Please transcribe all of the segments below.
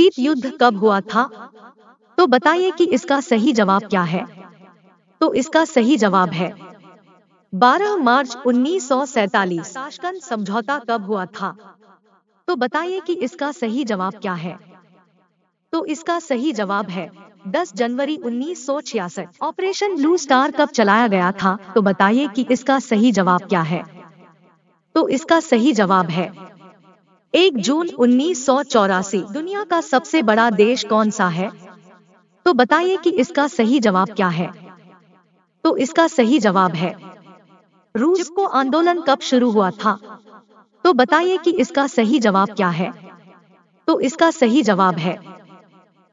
शीत युद्ध कब हुआ था? तो बताइए कि इसका सही जवाब क्या है? तो इसका सही जवाब है 12 मार्च उन्नीस सौ सैतालीस ताशकंद समझौता कब हुआ था? तो बताइए कि इसका सही जवाब क्या है? तो इसका सही जवाब है 10 जनवरी उन्नीस सौ छियासठ, ऑपरेशन ब्लू स्टार कब चलाया गया था? तो बताइए कि इसका सही जवाब क्या है? तो इसका सही जवाब है एक जून उन्नीस सौ चौरासी, दुनिया का सबसे बड़ा देश कौन सा है? तो बताइए कि इसका सही जवाब क्या है? तो इसका सही जवाब है, रूस को आंदोलन कब शुरू हुआ था? तो बताइए कि इसका सही जवाब क्या है? तो इसका सही जवाब है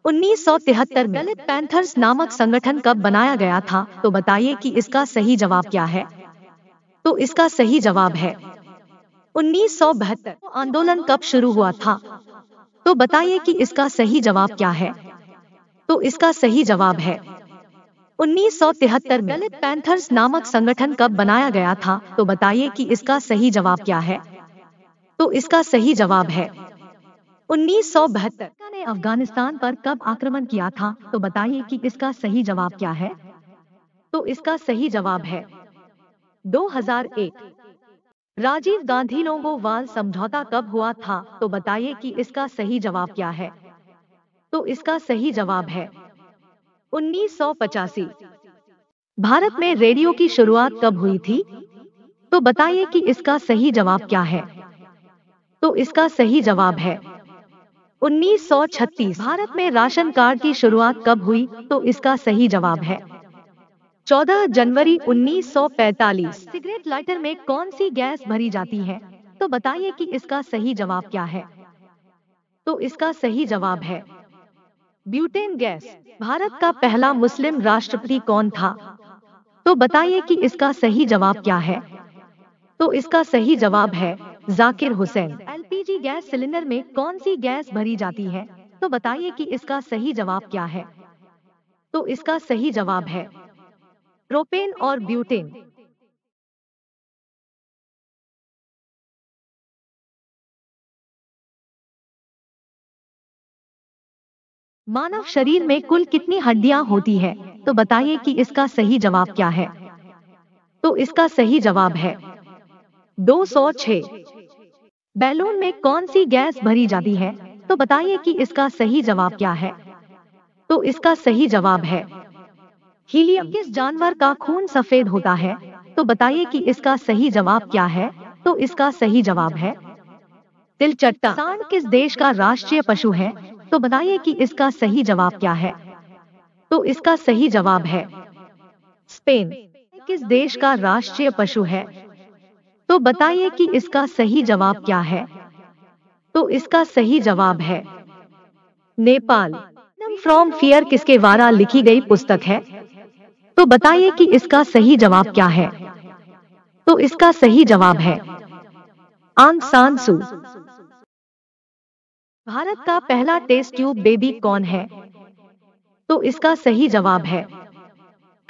1973 में दलित पैंथर्स नामक संगठन कब बनाया गया था? तो बताइए कि इसका सही जवाब क्या है? तो इसका सही जवाब है उन्नीस सौ बहत्तर आंदोलन कब शुरू हुआ था? तो बताइए कि इसका सही जवाब क्या है? तो इसका सही जवाब है 1973 में दलित पैंथर्स नामक संगठन कब बनाया गया था? तो बताइए कि इसका सही जवाब क्या है? तो इसका सही जवाब है, उन्नीस ने अफ़गानिस्तान पर कब आक्रमण किया था? तो बताइए कि इसका सही जवाब क्या है? तो इसका सही जवाब है 2001 राजीव गांधी लोंगोवाल समझौता कब हुआ था? तो बताइए कि इसका सही जवाब क्या है? तो इसका सही जवाब है उन्नीस सौ पचासी। भारत में रेडियो की शुरुआत कब हुई थी? तो बताइए कि इसका सही जवाब क्या है? तो इसका सही जवाब है 1936 भारत में राशन कार्ड की शुरुआत कब हुई? तो इसका सही जवाब है 14 जनवरी 1945 सिगरेट लाइटर में कौन सी गैस भरी जाती है? तो बताइए कि इसका सही जवाब क्या है? तो इसका सही जवाब है, ब्यूटेन गैस। भारत का पहला मुस्लिम राष्ट्रपति कौन था? तो बताइए कि इसका सही जवाब क्या है? तो इसका सही जवाब है, Zakir Hussain. LPG gas cylinder में कौन सी गैस भरी जाती है? तो बताइए कि इसका सही जवाब क्या है? तो इसका सही जवाब है प्रोपेन और ब्यूटेन। मानव शरीर में कुल कितनी हड्डियाँ होती है? तो बताइए कि इसका सही जवाब क्या है? तो इसका सही जवाब है 206 बैलून में कौन सी गैस भरी जाती है? तो बताइए कि इसका सही जवाब क्या है? तो इसका सही जवाब है हीलियम किस जानवर का खून सफ़ेद होता है तो बताइए कि इसका सही जवाब क्या है? तो इसका सही जवाब है तिलचट्टा सांड किस देश का राष्ट्रीय पशु है? तो बताइए कि इसका सही जवाब क्या है? तो इसका सही जवाब है, स्पेन। किस देश का राष्ट्रीय पशु है? तो बताइए कि इसका सही जवाब क्या है? तो इसका सही जवाब है, नेपाल। फ्रॉम फियर किसके द्वारा लिखी गई पुस्तक है? तो बताइए कि इसका सही जवाब क्या है? तो इसका सही जवाब है, आंग सान सू। भारत का पहला टेस्ट ट्यूब बेबी कौन है? तो इसका सही जवाब है,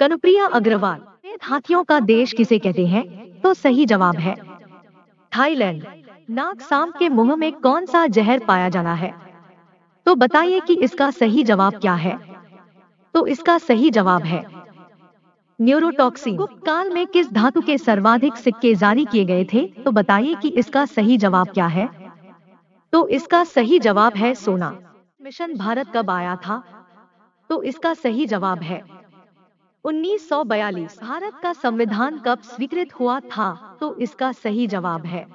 कनुप्रिया अग्रवाल। हाथियों का देश किसे कहते हैं? तो सही जवाब है, थाईलैंड। नाग सांप के मुँह में कौन सा जहर पाया जाना है? तो बताइए कि इसका सही जवाब क्या है? तो इसका सही जवाब है न्यूरोटॉक्सिन काल में किस धातु के सर्वाधिक सिक्के जारी किए गए थे? तो बताइए कि इसका सही जवाब क्या है? तो इसका सही जवाब है सोना। मिशन भारत कब आया था? तो इसका सही जवाब है 1942 भारत का संविधान कब स्वीकृत हुआ था? तो इसका सही जवाब है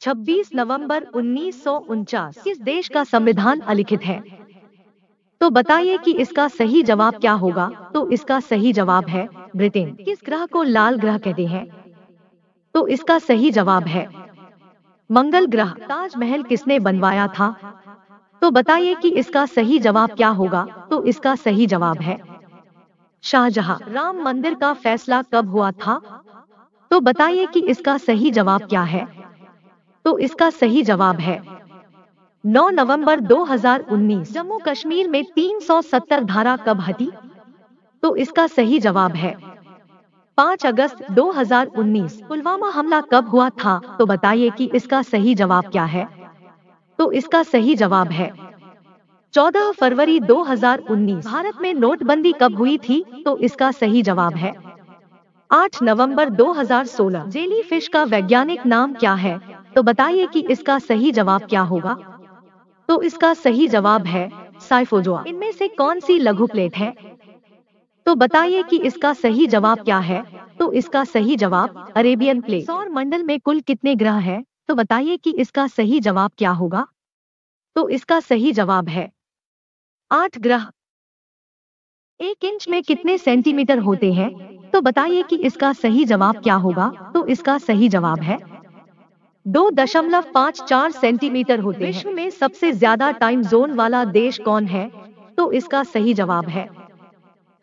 26 नवंबर उन्नीस किस देश का संविधान अलिखित है? तो बताइए कि इसका सही जवाब क्या होगा? तो इसका सही जवाब है ब्रिटेन। किस ग्रह को लाल ग्रह कहते हैं? तो इसका सही जवाब है मंगल ग्रह। ताजमहल किसने बनवाया था? तो बताइए कि इसका सही जवाब क्या होगा? तो इसका सही जवाब है शाहजहां। राम मंदिर का फैसला कब हुआ था? तो बताइए कि इसका सही जवाब क्या है? तो इसका सही जवाब है 9 नवंबर 2019 जम्मू कश्मीर में 370 धारा कब हटी? तो इसका सही जवाब है। 5 अगस्त 2019 पुलवामा हमला कब हुआ था? तो बताइए कि इसका सही जवाब क्या है? तो इसका सही जवाब है, चौदह फरवरी 2019 भारत में नोटबंदी कब हुई थी? तो इसका सही जवाब है 8 नवंबर 2016 जेली फ़िश का वैज्ञानिक नाम क्या है? तो बताइए कि इसका सही जवाब क्या होगा? तो इसका सही जवाब है साइफोजोआ। इनमें से कौन सी लघु प्लेट है? तो बताइए कि इसका सही जवाब क्या है? तो इसका सही जवाब अरेबियन प्लेट। सौर मंडल में कुल कितने ग्रह हैं? तो बताइए कि इसका सही जवाब क्या होगा? तो इसका सही जवाब है आठ ग्रह। एक इंच में कितने सेंटीमीटर होते हैं? तो बताइए कि इसका सही जवाब क्या होगा? तो इसका सही जवाब है दो दशमलव पाँच चार सेंटीमीटर होते हैं। विश्व में सबसे ज़्यादा टाइम जोन वाला देश कौन है? तो इसका सही जवाब है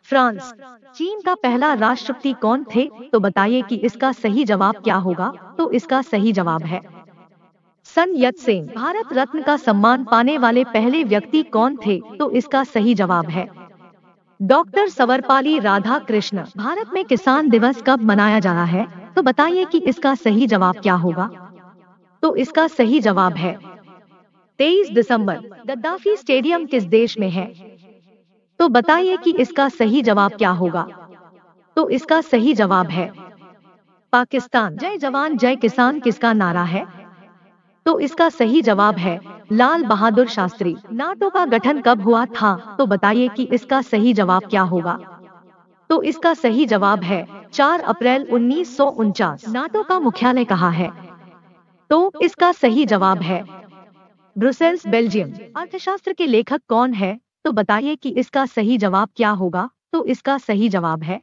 फ्रांस। चीन का पहला राष्ट्रपति कौन थे? तो बताइए कि इसका सही जवाब क्या होगा? तो इसका सही जवाब है सन यत सिंह भारत रत्न का सम्मान पाने वाले पहले व्यक्ति कौन थे? तो इसका सही जवाब है डॉक्टर सवरपाली राधा कृष्ण भारत में किसान दिवस कब मनाया जा रहा है? तो बताइए कि इसका सही जवाब क्या होगा? तो इसका सही जवाब है। 23 दिसंबर, गद्दाफी स्टेडियम किस देश में है? तो बताइए कि इसका सही जवाब क्या होगा? तो इसका सही जवाब है, पाकिस्तान। जय जवान, जय किसान, किसका नारा है? तो इसका सही जवाब है, लाल बहादुर शास्त्री। नाटो का गठन कब हुआ था? तो बताइए कि इसका सही जवाब क्या होगा? तो इसका सही जवाब है 4 अप्रैल उन्नीस सौ उनचास। नाटो का मुख्यालय कहाँ है? तो इसका सही जवाब है ब्रुसेल्स बेल्जियम। अर्थशास्त्र के लेखक कौन है? तो बताइए कि इसका सही जवाब क्या होगा? तो इसका सही जवाब है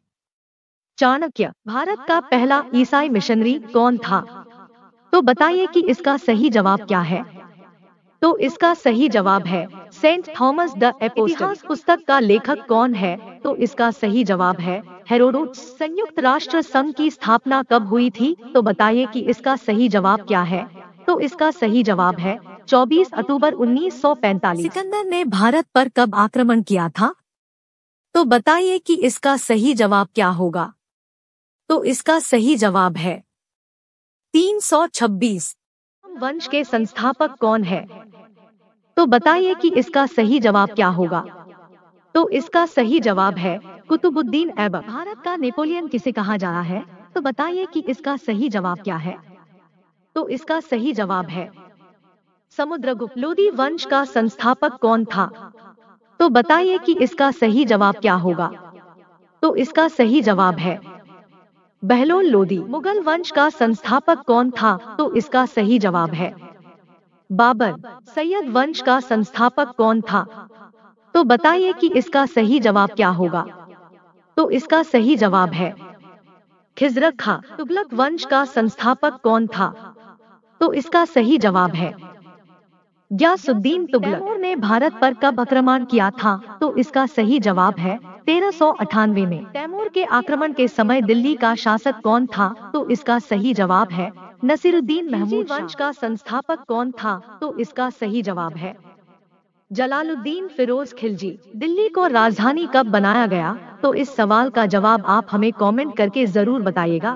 चाणक्य। भारत का पहला ईसाई मिशनरी कौन था? तो बताइए कि इसका सही जवाब क्या है। तो इसका सही जवाब है सेंट थॉमस द इतिहास पुस्तक का लेखक कौन है? तो इसका सही जवाब है, हेरोडोट संयुक्त राष्ट्र संघ की स्थापना कब हुई थी? तो बताइए कि इसका सही जवाब क्या है? तो इसका सही जवाब है 24 अक्टूबर 1945 सिकंदर ने भारत पर कब आक्रमण किया था? तो बताइए कि इसका सही जवाब क्या होगा? तो इसका सही जवाब है 326 वंश के संस्थापक कौन है? तो बताइए कि इसका सही जवाब क्या होगा? तो इसका सही जवाब है कुतुबुद्दीन ऐबक भारत का नेपोलियन किसे कहा जा रहा है? तो बताइए कि इसका सही जवाब क्या है? तो इसका सही जवाब है समुद्रगुप्त। लोधी वंश का संस्थापक कौन था? तो बताइए कि इसका सही जवाब क्या होगा? तो इसका सही जवाब है बहलोल लोदी मुगल वंश का संस्थापक कौन था? तो इसका सही जवाब है बाबर। सैयद वंश का संस्थापक कौन था? तो बताइए कि इसका सही जवाब क्या होगा। तो इसका सही जवाब है खिजरक खा तुगलक वंश का संस्थापक कौन था? तो इसका सही जवाब है ग्यासुद्दीन तुगलक। ने भारत पर कब आक्रमण किया था? तो इसका सही जवाब है तेरह सौ अठानवे में। तैमूर के आक्रमण के समय दिल्ली का शासक कौन था? तो इसका सही जवाब है नसीरुद्दीन महमूद वंश का संस्थापक कौन था? तो इसका सही जवाब है जलालुद्दीन फिरोज खिलजी, दिल्ली को राजधानी कब बनाया गया? तो इस सवाल का जवाब आप हमें कमेंट करके ज़रूर बताइएगा।